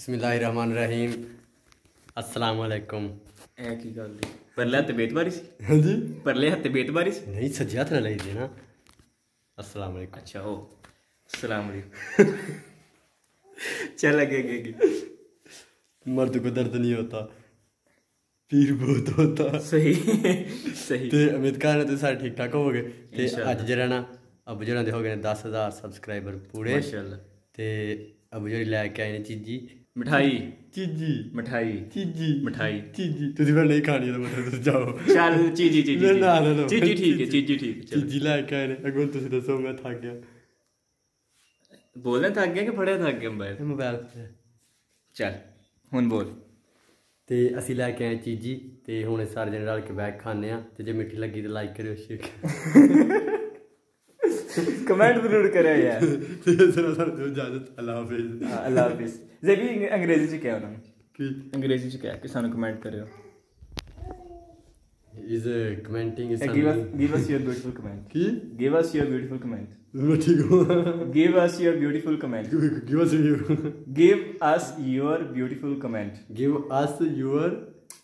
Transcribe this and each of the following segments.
ਬਿਸਮਿਲ੍ਲਾਹਿਰਰਹਿਮਾਨਿਰਰਹੀਮ ਅਸਲਾਮ ਵਾਲੇਕੁਮ ਇਹ ਕੀ ਗੱਲ ਦੀ ਪਰਲੇ ਹੱਥ ਬੇਤਬਾਰੀ ਸੀ ਹਾਂਜੀ ਪਰਲੇ ਹੱਥ ਬੇਤਬਾਰੀ ਸੀ ਨਹੀਂ ਸੱਜੇ ਹੱਥ ਨਾਲ ਲਈਦੇ ਨਾ ਅਸਲਾਮ ਵਾਲੇਕੁਮ अच्छा हो सलाम अलैकुम चल आगे आगे आगे मर्द को दर्द नहीं होता ਪੀਰ ਬਹੁਤ ਹੁੰਦਾ सही सही ਤੇ ਅਮਿਤ ਖਾਨ ਨੇ ਤੇ ਸਾਰੇ ਠੀਕ ਠਾਕ ਹੋਵੋਗੇ ਤੇ ਇਨਸ਼ਾਅੱਲਾ। ਅੱਜ ਜਿਹੜਾ ਨਾ ਅਬੂ ਜਰਾਂ ਦੇ ਹੋ ਗਏ ਨੇ 10000 ਸਬਸਕ੍ਰਾਈਬਰ ਪੂਰੇ माशाल्लाह ਤੇ ਅਬੂ ਜਰੀ ਲੈ ਕੇ ਆਏ ਨੇ ਮਠਾਈ। ਚੀਜੀ। ਮਠਾਈ। ਚੀਜੀ। ਮਠਾਈ। ਚੀਜੀ। ਤੁਸੀਂ ਫਿਰ ਨਹੀਂ ਖਾਣੀ ਤਾਂ ਮਤਲਬ ਤੁਸੀਂ ਜਾਓ। ਚੱਲ ਚੀਜੀ ਚੀਜੀ ਨਾ ਨਾ ਨਾ ਚੀਜੀ ਠੀਕ ਹੈ ਚੀਜੀ। ਠੀਕ ਹੈ ਚੀਜੀ ਲੈ ਕੇ ਆਏ ਨੇ। ਅਗੋਂ ਤੁਸੀਂ ਦੱਸੋ ਮੈਂ ਥੱਕ ਗਿਆ। ਬੋਲਣਾ ਥੱਕ ਗਿਆ ਕਿ ਫੜਿਆ ਥੱਕ ਗਿਆ ਮੋਬਾਈਲ ਮੋਬਾਈਲ ਚੱਲ ਹੁਣ ਬੋਲ। ਤੇ ਅਸੀਂ ਲੈ ਕੇ ਆਏ ਚੀਜੀ ਤੇ ਹੁਣ ਸਾਰੇ ਜਣੇ ਰਲ ਕੇ ਬੈਗ ਖਾਣੇ ਆ ਤੇ ਜੇ ਮਿੱਠੀ ਲੱਗੀ ਤਾਂ ਲਾਈਕ ਕਰਿਓ ਸ਼ੇਅਰ कमेंट जरूर करे यार ਤੇ ਇਸ ਤਰ੍ਹਾਂ ਸਾਨੂੰ ਦਿਓ ਇਜਾਜ਼ਤ ਅੱਲਾ ਹਾਫਿਜ਼ हाँ, अल्लाह हाफिज जे भी अंग्रेजी च क्या उन्होंने ਕੀ अंग्रेजी च क्या कि सानू कमेंट करियो is commenting is give us give us your beautiful comment Ki give us your beautiful comment ਮੈਂ ਠੀਕ ਹਾਂ give us your beautiful comment give us you give us your beautiful comment give us your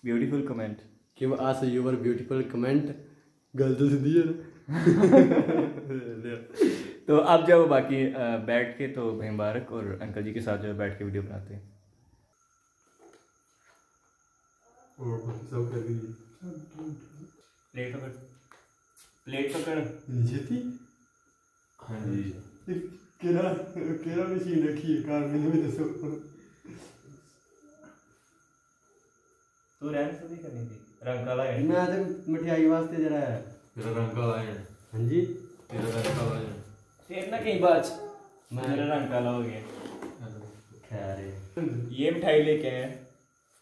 beautiful comment give us your beautiful comment ਗੱਲ ਤਾਂ ਸਿੱਧੀ ਹੈ ਨਾ तो आप जाओ बाकी बैठ के तो भाई मुबारक और अंकल जी के साथ जो बैठ के वीडियो बनाते हैं। प्लेट प्लेट हाँ केरा मशीन रखी है कार भी दसो तू से तो करनी थी? रंग काला है। मैं आज मिठाई वास्ते जरा है ਹੈ ਤੇਰਾ ਰੰਗ ਕਾਲਾ ਹੈ ਹਾਂਜੀ ਤੇਰਾ ਰੰਗ ਕਾਲਾ ਹੈ फिर ना कहीं बात मैं- मेरा रंग काला हो गया ਖੈਰ ਹੈ। ये मिठाई लेके आए हैं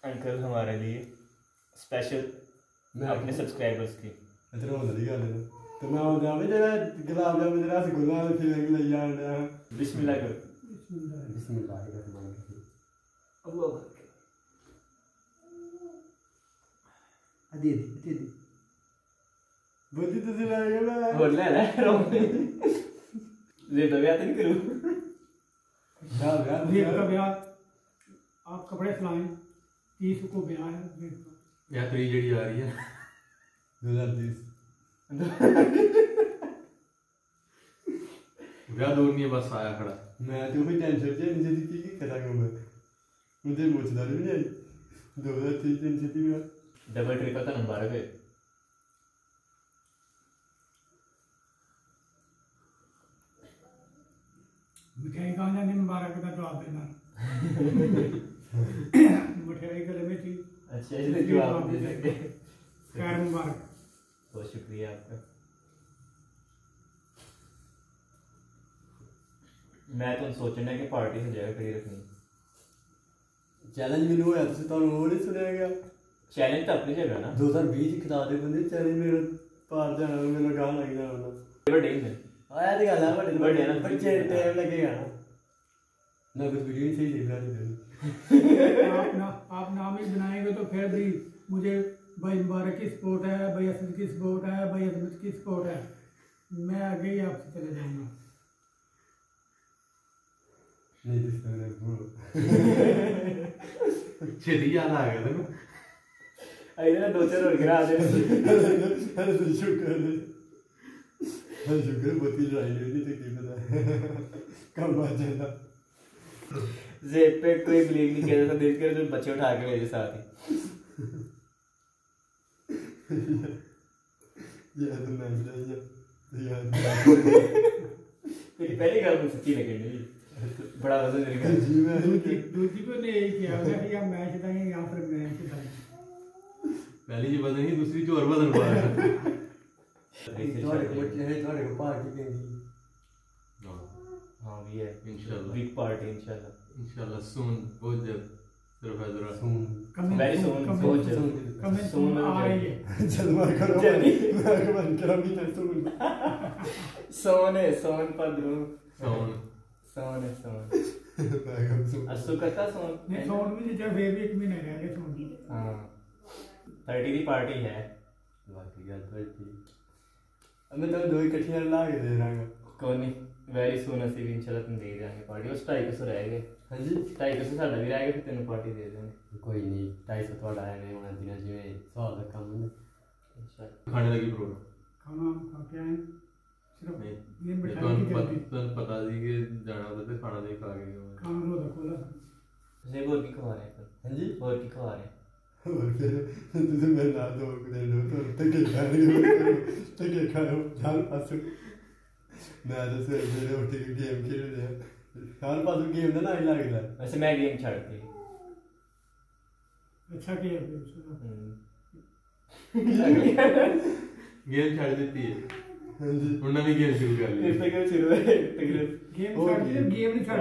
अंकल हमारे लिए स्पेशल मैं- अपने सब्सक्राइबर्स की ਇਧਰ ਹੋਣ ਦੀ ਗੱਲ ਹੈ ਤੇ ਮੈਂ ਉਹ ਜਾਵੇ ਜਿਹੜਾ ਗੁਲਾਬ ਜਾਮੁਨ ਜਿਹੜਾ ਰਸਗੁੱਲਾ ਦੇ ਫੀਲਿੰਗ ਲਈ ਜਾਣ ਡਿਆ बिस्मिल्लाह करो ਬਿਸਮਿਲ੍ਲਾਹਿਰਰਹਿਮਾਨਿਰਰਹੀਮ अल्लाह ਅਦੀ ਅਦੀ ਅਦੀ गोदी तो सिलाएगा ना। बोल ले ना ये तो ब्याह तो नहीं करूँ। ब्याह ब्याह ये का तो ब्याह। आप कपड़े सिलाएँ तीस को ब्याह है ब्याह तो ये जड़ी आ रही है। दो हज़ार तीस। ब्याह दूर नहीं बस आया खड़ा। मैं तो भी टेंशन चाहिए मुझे दी की करेंगे मैं? मुझे मुझे दारू नहीं दो हज़ार तीस टेंशन थी मेरा डबल ट्रिपल का नंबर है मिठाई खाने ने मुबारक का जवाब देना मिठाई गले में थी अच्छा इसलिए जवाब दे सकते खैर मुबारक बहुत शुक्रिया आपका मैं तो सोचना कि पार्टी से जगह कहीं रखनी ਚੈਲੰਜ ਮੈਨੂੰ ਹੋਇਆ ਤੁਸੀਂ ਤੁਹਾਨੂੰ ਉਹ ਨਹੀਂ ਸੁਣਿਆ ਗਿਆ चैलेंज तो अपनी जगह ना 2020 ਚ ਖਿਦਾ ਦੇ ਬੰਦੇ ਚੈਲੰਜ ਮੇਰੇ ਪਾਰ ਜਾਣਾ ਮੈਨੂੰ ਗਾਹ ਲੱਗ ਜਾਣਾ ਉਹਨਾਂ बड़े आप नाम ही बनाएँगे तो फिर भी मुझे भाई मुबारक की सपोर्ट है भाई असद की सपोर्ट है भाई अजमत की सपोर्ट है। मैं आगे ही आपसे चले जाऊँगा। चली जाना आ गया था ना दो चार और गिरा दे। शुक्र शुक्र बत्ती लड़ाई हुई थी तकलीफ़ कम बात ज़्यादा जेब पे कोई ब्लेक नहीं किया था देख कर जो बच्चे उठा के मेरे साथ ही याद ना जाइए याद मेरी पहली गल मुझे सच्ची लगी नहीं बड़ा वज़न मेरी गल। जी मैं दूसरी को नहीं किया होगा कि आप मैच था या फिर मैच था पहली जी वज़न ही दूसरी जो और वज़न बढ़ा He thought it, what, they thought it was party, didn't he? No. हाँ वी है इंशाल्लाह बिग पार्टी इंशाल्लाह इंशाल्लाह सून बहुत जल्द सिर्फ़ हजरा सून वेरी सून बहुत जल्द सून आ रही है जल्दी करो जल्दी मैं बंद करा भी ना सून सोन है सोन पर दूँ सोन सोन है सोन असु करता सोन नहीं सोन भी जब बेबी एक महीने रह गया सोन हाँ थर्टी की पार्टी है बाकी गलत थी અમે તમે દોઈ કઠિયાર લાવી દેરાંગા કોની વેરી સૂન ਅਸੀਂ ਵੀ ਇਨਸ਼ਾਅੱਲਾ ਤੁਹਾਨੂੰ ਦੇ ਦੇਾਂਗੇ ਪਾਰਟੀ ਉਸ 250 ਰਹਿ ਗਏ ਹਾਂਜੀ 250 ਸਾਡਾ ਵੀ ਰਹਿ ਗਿਆ ਫਿਰ ਤੈਨੂੰ ਪਾਰਟੀ ਦੇ ਦੇਣੀ ਕੋਈ ਨਹੀਂ 250 ਤੁਹਾਡਾ ਆਇਆ ਨਹੀਂ ਹੁਣ ਦਿਨਾਂ ਜਿਵੇਂ ਸਵਾਲ ਦਾ ਕੰਮ ਨਹੀਂ ਅੱਛਾ ਖਾਣੇ ਦਾ ਕੀ ਪ੍ਰੋਗਰਾਮ ਖਾਣਾ ਖਾ ਕੇ ਆਏ ਸਿਰਫ ਇਹ ਬਿਠਾਈ ਦੀ ਜਲਦੀ ਤੁਹਾਨੂੰ ਪਤਾ ਸੀ ਕਿ ਜਾਣਾ ਉਹਦੇ ਤੇ ਖਾਣਾ ਦੇ ਖਾ ਕੇ ਖਾਣਾ ਰੋਦਾ ਕੋਲਾ ਸੇ ਹੋਰ ਕੀ ਖਵਾ ਰਹੇ ਹਾਂਜੀ ਹੋਰ ਕੀ ਖਵਾ ਰਹੇ ਹੋ ਹੋਰ ਫਿਰ ਤੁਸੀਂ ਮੇਰੇ ਨਾਲ ਦੋ ਕੁ ਦਿਨ ਰਹੋ ਤਾਂ ਟਕੇ ਖਾਣੇ ਟਕੇ ਖਾਓ ਜਾਨ ਪਾਸੋਂ ਮੈਂ ਤਾਂ ਸਵੇਰੇ ਸਵੇਰੇ ਉੱਠ ਕੇ ਗੇਮ ਖੇਡਦੇ ਆ ਜਾਨ ਪਾਸੋਂ ਗੇਮ ਦਾ ਨਾ ਹੀ ਲੱਗਦਾ ਵੈਸੇ ਮੈਂ ਗੇਮ ਛੱਡਤੀ अच्छा किया फिर सुनो ਗੇਮ ਛੱਡ ਦਿੱਤੀ ਹੈ ਹਾਂਜੀ ਹੁਣ ਨਵੀਂ ਗੇਮ ਸ਼ੁਰੂ ਕਰ ਲਈ ਫਿਰ ਕਿਉਂ ਸ਼ੁਰੂ ਹੋਇਆ ਤਕਰੀਬਨ गेम और छाड़ दी गेम। गेम नहीं छाड़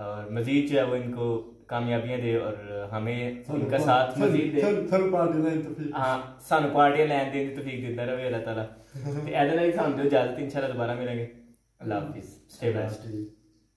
और मजीद जो है वो इनको कामयाबियाँ दे और हमें उनका साथ मजीद हाँ सानू पार्टियाँ लैन देन की तफीक दिता रवे अल्लाह ताला। ते एदे नाल ही दोबारा मिलेंगे। अल्लाह हाफिज। Stay best